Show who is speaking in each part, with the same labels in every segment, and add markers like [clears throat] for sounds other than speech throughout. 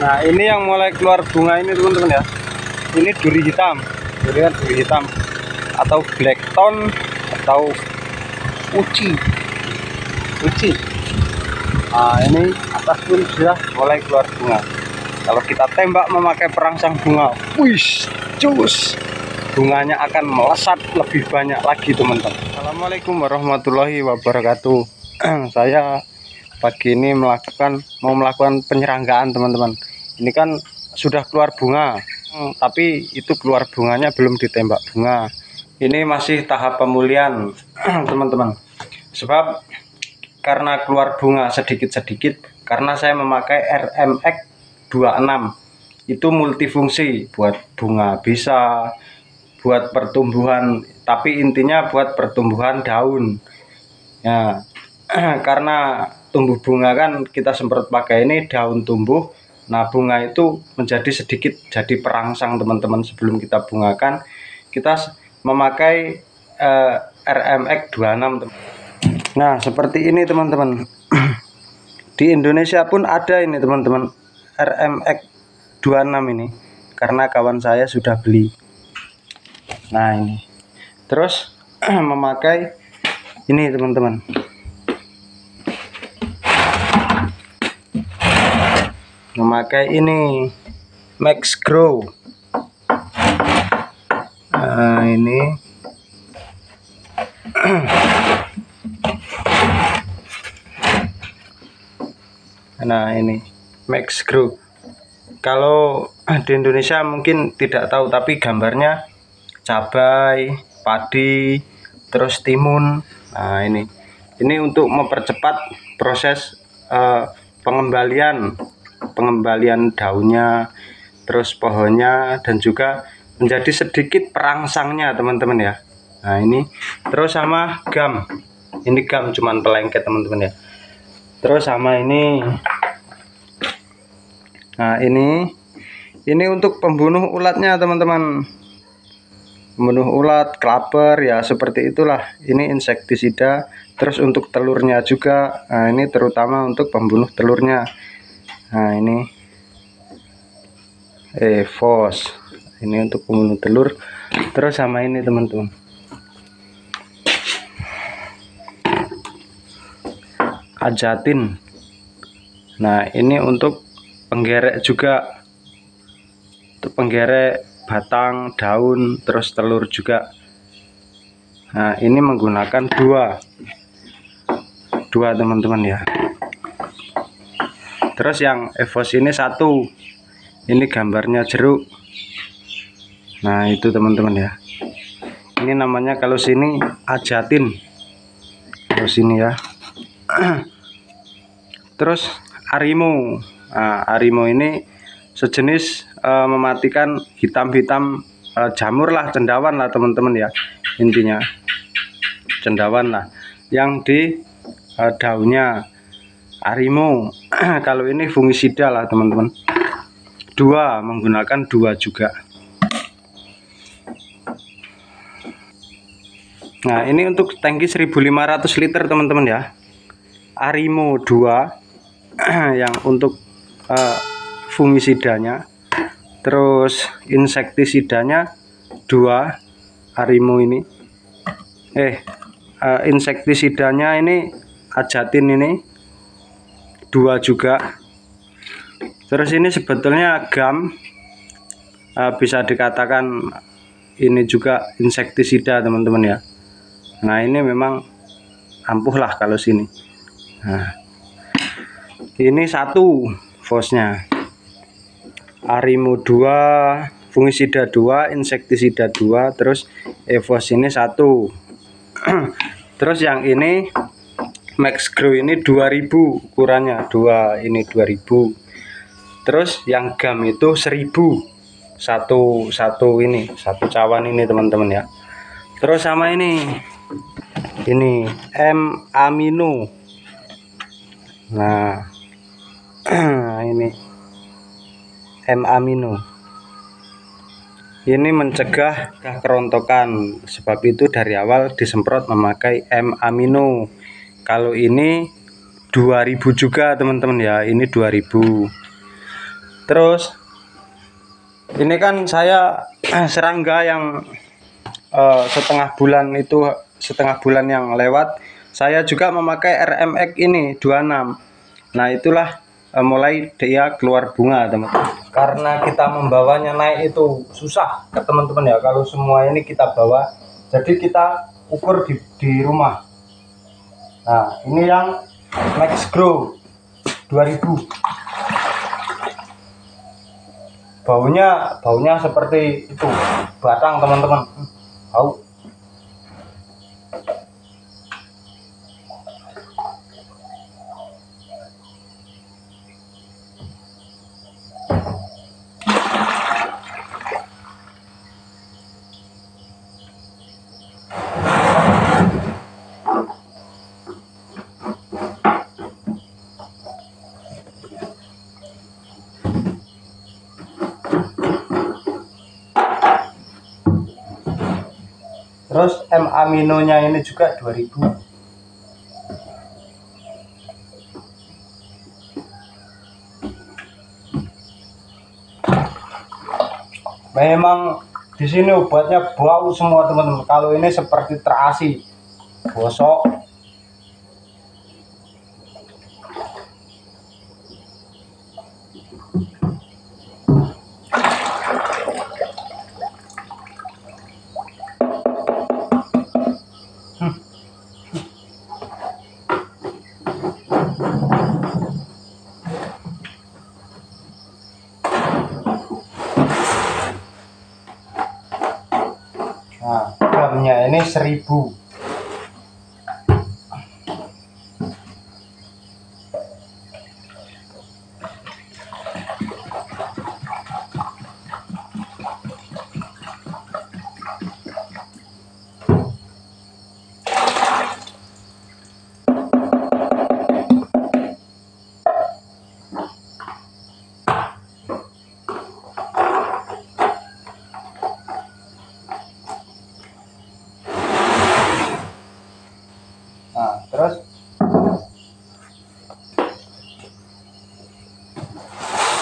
Speaker 1: Nah ini yang mulai keluar bunga ini teman-teman ya. Ini duri hitam, durian duri hitam atau blackton atau uci, uci. Nah ini atas pun sudah mulai keluar bunga. Kalau kita tembak memakai perangsang bunga, wih, cus, bunganya akan melesat lebih banyak lagi teman-teman. Assalamualaikum warahmatullahi wabarakatuh. [clears throat] Saya pagi ini melakukan mau melakukan penyeranggaan teman-teman. Ini kan sudah keluar bunga. Hmm, tapi itu keluar bunganya belum ditembak bunga. Ini masih tahap pemulihan [clears throat] teman-teman. Sebab karena keluar bunga sedikit-sedikit karena saya memakai RMX 26 itu multifungsi buat bunga bisa buat pertumbuhan tapi intinya buat pertumbuhan daun. Ya [clears throat] karena tumbuh bunga kan kita semprot pakai ini daun tumbuh. Nah bunga itu menjadi sedikit jadi perangsang teman-teman sebelum kita bungakan. Kita memakai eh, RMX 26 teman. nah seperti ini teman-teman. [clears throat] Di Indonesia pun ada ini teman-teman RMX 26 ini karena kawan saya sudah beli. Nah ini. Terus [clears throat] memakai ini teman-teman memakai ini Max Grow. Nah ini. [clears throat] Nah ini Max Grow. Kalau [clears throat] di Indonesia mungkin tidak tahu tapi gambarnya cabai padi terus timun. Nah ini. Ini untuk mempercepat proses uh, pengembalian pengembalian daunnya terus pohonnya dan juga menjadi sedikit perangsangnya teman-teman ya. Nah ini. Terus sama gam. Ini gam cuman pelengket teman-teman ya. Terus sama ini. Nah ini. Ini untuk pembunuh ulatnya teman-teman. Pembunuh ulat klaper ya seperti itulah. Ini insektisida. Terus untuk telurnya juga. Nah ini terutama untuk pembunuh telurnya nah ini evos ini untuk pembunuh telur. Terus sama ini teman-teman. Ajatin. Nah ini untuk penggerek juga. Untuk penggerek batang daun terus telur juga. Nah ini menggunakan dua. Dua teman-teman ya terus yang evos ini satu. Ini gambarnya jeruk. Nah itu teman-teman ya. Ini namanya kalau sini ajatin. Kalau sini ya. [clears throat] Terus arimo. Nah, arimo ini sejenis uh, mematikan hitam-hitam uh, jamur lah cendawan lah teman-teman ya intinya. Cendawan lah. Yang di uh, daunnya Arimo [clears throat] kalau ini fungisida lah teman-teman. Dua menggunakan dua juga. Nah ini untuk tangki 1500 liter teman-teman ya. Arimo [clears throat] 2 yang untuk uh, fungisidanya terus insektisidanya dua Arimo ini. Eh uh, insektisidanya ini ajatin ini dua juga. Terus ini sebetulnya gam uh, bisa dikatakan ini juga insektisida teman-teman ya. Nah ini memang ampuh lah kalau sini. Nah ini satu fosnya. Arimo 2 fungisida 2 insektisida 2 terus evos ini satu. [clears throat] Terus yang ini Max Grow ini 2000 ukurannya dua ini 2000 terus yang gam itu 1000 satu satu ini satu cawan ini teman-teman ya. Terus sama ini. Ini M amino. Nah [clears throat] ini. M amino. Ini mencegah kerontokan. Sebab itu dari awal disemprot memakai M amino kalau ini 2000 juga teman-teman ya. Ini 2000 terus ini kan saya serangga yang uh, setengah bulan itu setengah bulan yang lewat saya juga memakai RMX ini 26 nah itulah uh, mulai dia keluar bunga teman-teman. Karena kita membawanya naik itu susah ke teman-teman ya. Kalau semua ini kita bawa jadi kita ukur di, di rumah nah ini yang Max Grow 2000 baunya baunya seperti itu. Batang teman-teman. Bau terus M aminonya ini juga 2000 memang di sini obatnya bau semua teman-teman. Kalau ini seperti terasi bosok seribu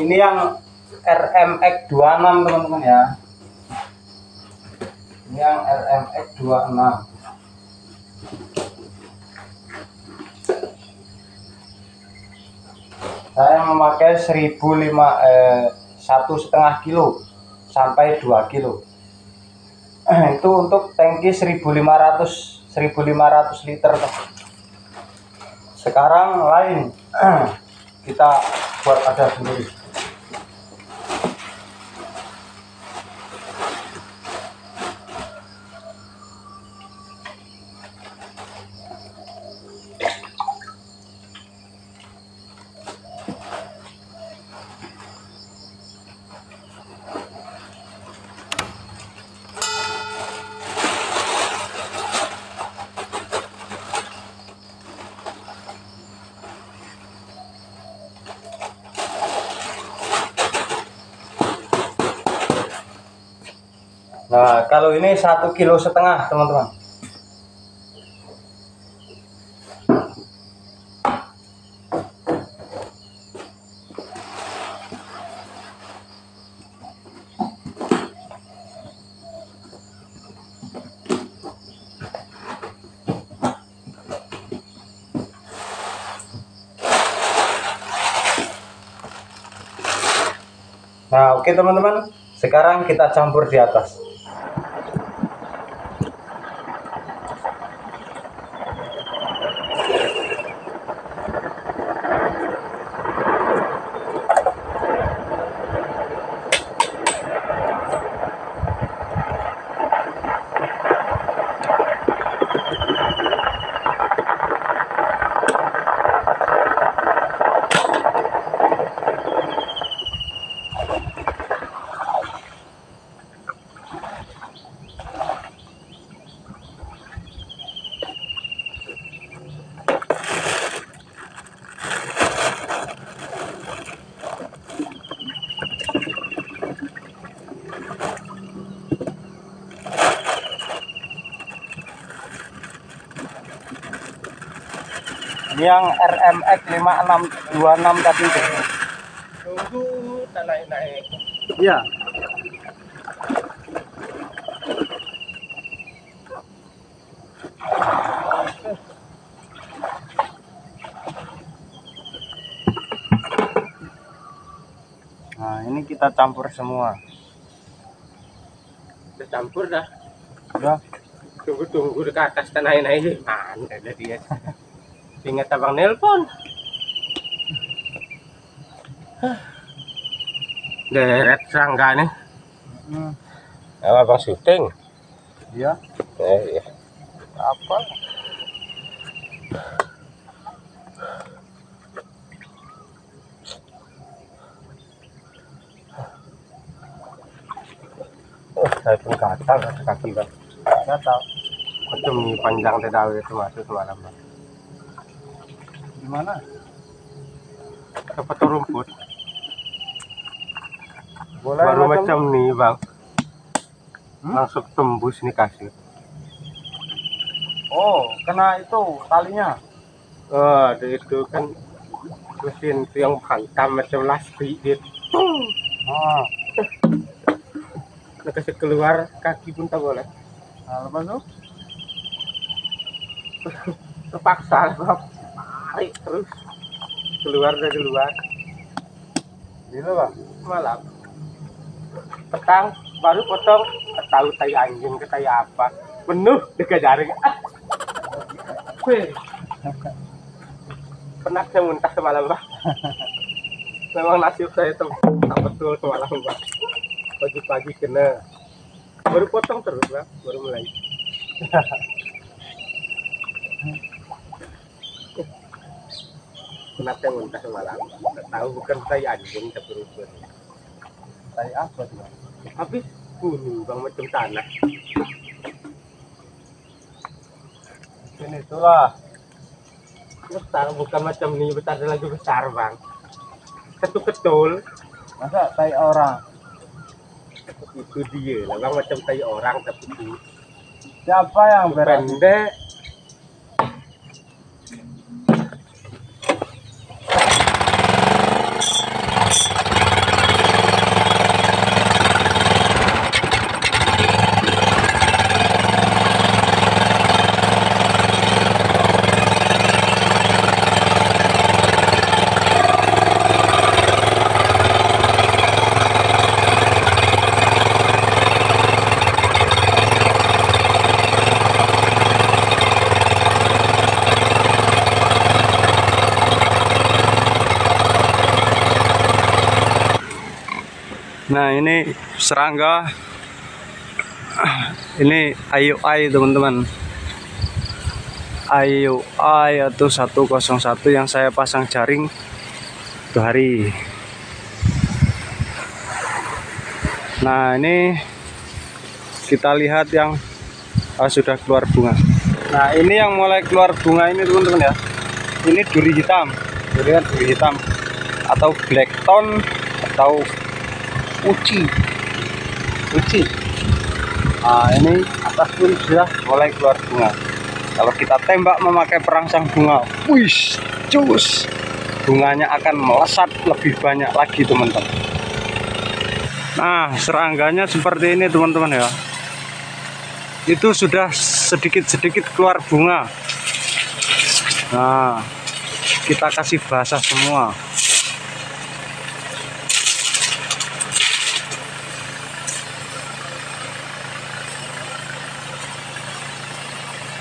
Speaker 1: ini yang RMX 26 teman-teman ya. Ini yang RMX 26. Saya memakai 1005 eh, satu setengah kilo sampai 2 kilo. [clears throat] itu untuk tangki 1500 1500 liter sekarang lain [clears throat] kita buat ada sendiri Nah, kalau ini satu kilo setengah, teman-teman. Nah, oke teman-teman. Sekarang kita campur di atas. Yang RMX 5626 tadi itu.
Speaker 2: tak naik-naik.
Speaker 1: Iya. Nah, ini kita campur semua.
Speaker 2: Udah campur dah.
Speaker 1: Ya,
Speaker 2: Tunggu-tunggu di atas tak naik-naik. Mana dia. Ingat abang nelpon. Deret serangga nih.
Speaker 1: hmm,
Speaker 2: Apa abang syuting?
Speaker 1: iya.
Speaker 2: Eh, iya.
Speaker 1: Apa?
Speaker 2: Oh, saya pun gatal kaki
Speaker 1: tahu.
Speaker 2: Macam ni panjang tidak itu masuk semalam. Bang.
Speaker 1: Gimana?
Speaker 2: Dapat rumput.
Speaker 1: Boleh
Speaker 2: Baru macam ni bang.
Speaker 1: Hmm?
Speaker 2: Langsung tembus nih kasir.
Speaker 1: Oh, kena itu talinya.
Speaker 2: Oh, itu kan mesin itu yang hantam macam lastik dia. Tung!
Speaker 1: Ah,
Speaker 2: Nak kasih keluar kaki pun tak boleh.
Speaker 1: nah, lepas itu? [laughs]
Speaker 2: Terpaksa bang. Tarik terus. Keluar dari luar.
Speaker 1: Gitu, Bang.
Speaker 2: malam. Petang baru potong. Tahu tai anjing ke tai apa. Penuh dekat jaring. Ah. Pernah saya muntah semalam pak [laughs] memang nasib saya tuh tak betul semalam pak pagi-pagi kena. Baru potong terus pak baru mulai [laughs] saya muntah semalam tak tahu bukan tai anjing tapi rumput
Speaker 1: Tai apa tuh,
Speaker 2: habis kuning bang macam tanah.
Speaker 1: Ini itulah.
Speaker 2: besar bukan macam ini besar lagi besar bang. Satu ketul.
Speaker 1: Masa tai orang?
Speaker 2: itu dia lah bang macam tai orang tapi
Speaker 1: Siapa yang beres?
Speaker 2: pendek
Speaker 1: Nah ini serangga. Ini IUI teman-teman. IUI atau 101 yang saya pasang jaring itu hari. Nah ini kita lihat yang ah, sudah keluar bunga. Nah ini yang mulai keluar bunga ini teman-teman ya. Ini duri hitam. Duri hitam. Atau blackton Atau uci. Uci. Nah ini atas pun sudah mulai keluar bunga. Kalau kita tembak memakai perangsang bunga wis cus. Bunganya akan melesat lebih banyak lagi teman-teman. Nah serangganya seperti ini teman-teman ya. Itu sudah sedikit-sedikit keluar bunga. Nah kita kasih basah semua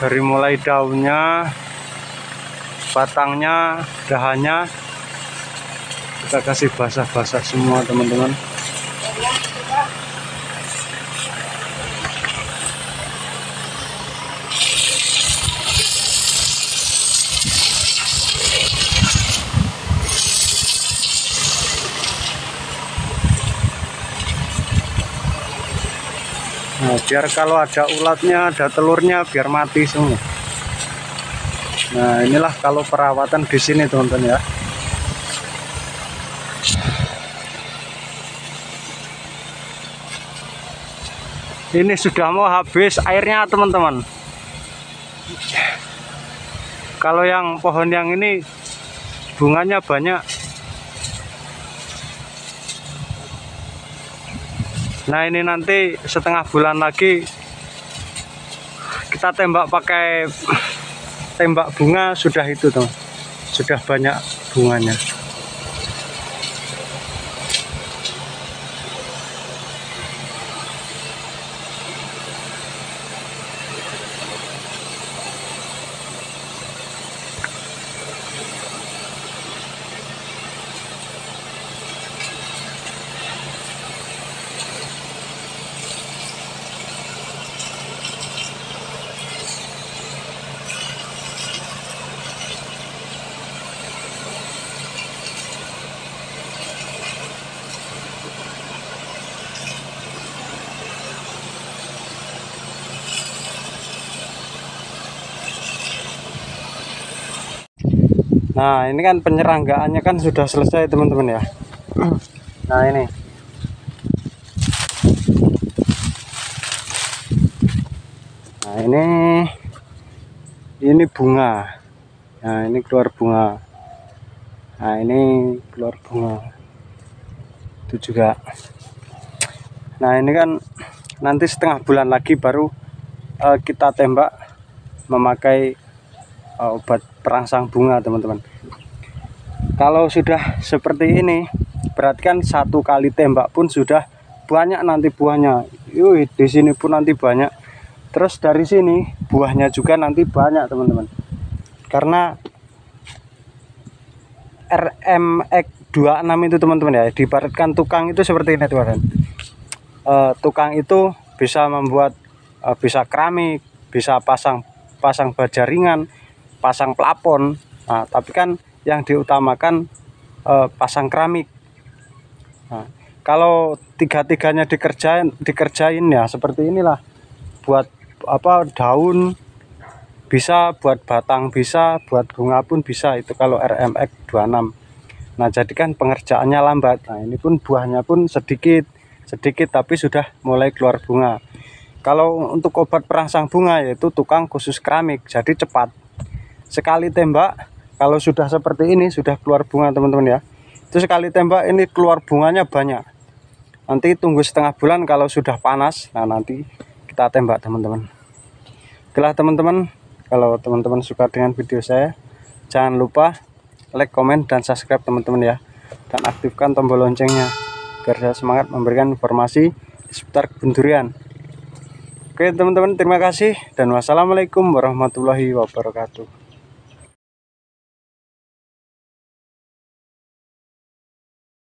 Speaker 1: dari mulai daunnya batangnya dahannya kita kasih basah-basah semua teman-teman biar kalau ada ulatnya, ada telurnya, biar mati semua. Nah, inilah kalau perawatan di sini, teman-teman ya. Ini sudah mau habis airnya, teman-teman. Kalau yang pohon yang ini bunganya banyak. Nah ini nanti setengah bulan lagi kita tembak pakai tembak bunga sudah itu teman. Sudah banyak bunganya Nah, ini kan penyeranggaannya kan sudah selesai, teman-teman ya. Nah, ini. Nah, ini ini bunga. Nah, ini keluar bunga. Nah, ini keluar bunga. Itu juga. Nah, ini kan nanti setengah bulan lagi baru eh, kita tembak memakai uh, obat perangsang bunga teman-teman. Kalau sudah seperti ini berarti kan satu kali tembak pun sudah banyak nanti buahnya. Yui, di sini pun nanti banyak. Terus dari sini buahnya juga nanti banyak teman-teman. Karena RMX 26 itu teman-teman ya dibaratkan tukang itu seperti ini teman-teman. Uh, tukang itu bisa membuat uh, bisa keramik bisa pasang pasang baja ringan pasang plafon. Nah, tapi kan yang diutamakan eh, pasang keramik. Nah, kalau tiga-tiganya dikerjain dikerjain ya seperti inilah. Buat apa daun bisa buat batang bisa buat bunga pun bisa. Itu kalau RMX 26 nah jadi kan pengerjaannya lambat. Nah ini pun buahnya pun sedikit sedikit tapi sudah mulai keluar bunga. Kalau untuk obat perangsang bunga yaitu tukang khusus keramik. Jadi cepat sekali tembak kalau sudah seperti ini sudah keluar bunga teman-teman ya. Itu sekali tembak ini keluar bunganya banyak. Nanti tunggu setengah bulan kalau sudah panas nah nanti kita tembak teman-teman. Itulah teman-teman. Kalau teman-teman suka dengan video saya jangan lupa like komen dan subscribe teman-teman ya. Dan aktifkan tombol loncengnya biar saya semangat memberikan informasi seputar kebun durian. Oke teman-teman terima kasih dan wassalamualaikum warahmatullahi wabarakatuh